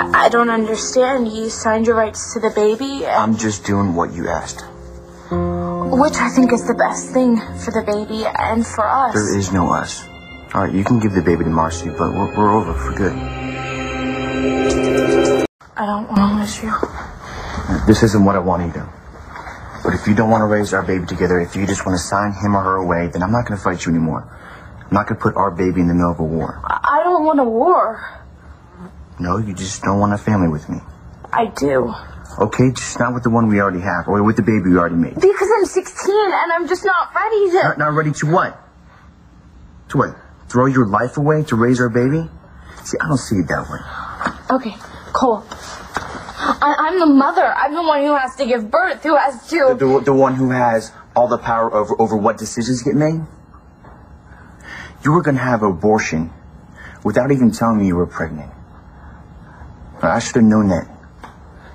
I, I don't understand. You signed your rights to the baby, and, I'm just doing what you asked. which I think is the best thing for the baby and for us. There is no us. All right, you can give the baby to Marcy, but we're, we're over for good. I don't want to lose you. This isn't what I want either. But if you don't want to raise our baby together, if you just want to sign him or her away, then I'm not going to fight you anymore. I'm not going to put our baby in the middle of a war. I don't want a war. No, you just don't want a family with me. I do. Okay, just not with the one we already have, or with the baby we already made. Because I'm 16 and I'm just not ready to. Not, not ready to what? To what? Throw your life away to raise our baby? See, I don't see it that way. Okay, Cole. I, I'm the mother. I'm the one who has to give birth, who has to. The, the, the one who has all the power over, over what decisions get made? You were gonna have abortion without even telling me you were pregnant. I should have known that.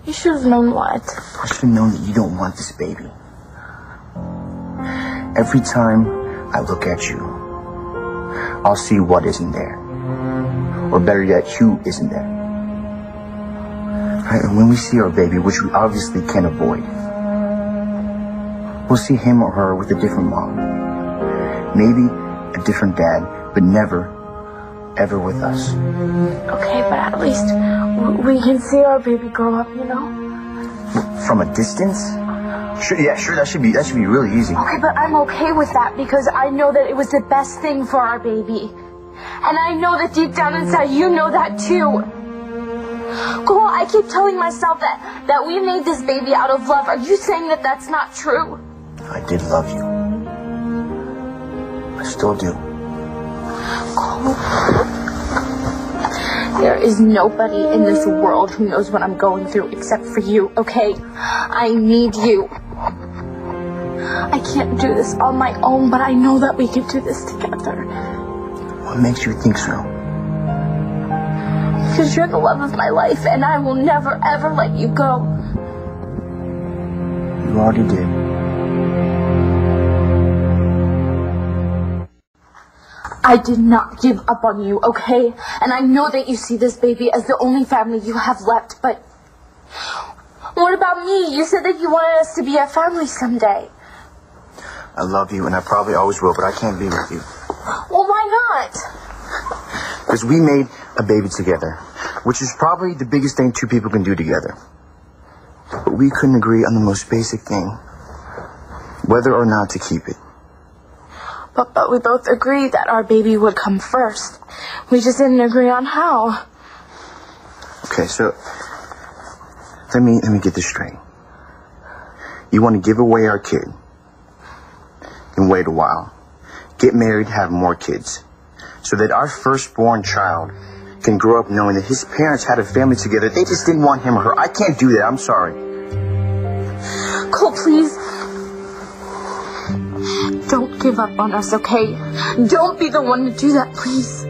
You should have known what. I should have known that you don't want this baby. Every time I look at you, I'll see what isn't there. Or better yet, who isn't there. Right, and when we see our baby, which we obviously can't avoid, we'll see him or her with a different mom. Maybe a different dad, but never, ever with us. Okay, but at least we can see our baby grow up, you know? From a distance? Sure, yeah, sure, that should be, that should be really easy. Okay, but I'm okay with that because I know that it was the best thing for our baby. And I know that deep down inside you know that too. Cole, I keep telling myself that, that we made this baby out of love. Are you saying that that's not true? I did love you. I still do. There is nobody in this world who knows what I'm going through except for you, okay? I need you. I can't do this on my own, but I know that we can do this together. What makes you think so? Because you're the love of my life, and I will never, ever let you go. You already did. I did not give up on you, okay? And I know that you see this baby as the only family you have left, but what about me? You said that you wanted us to be a family someday. I love you, and I probably always will, but I can't be with you. Well, why not? Because we made a baby together, which is probably the biggest thing two people can do together. But we couldn't agree on the most basic thing whether or not to keep it. But, but we both agreed that our baby would come first. We just didn't agree on how. Okay, so let me let me get this straight. You want to give away our kid and wait a while, get married, have more kids, so that our firstborn child can grow up knowing that his parents had a family together. They just didn't want him or her. I can't do that. I'm sorry. Cole, please. Don't give up on us, okay? Don't be the one to do that, please.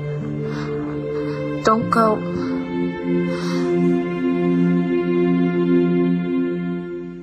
Don't go.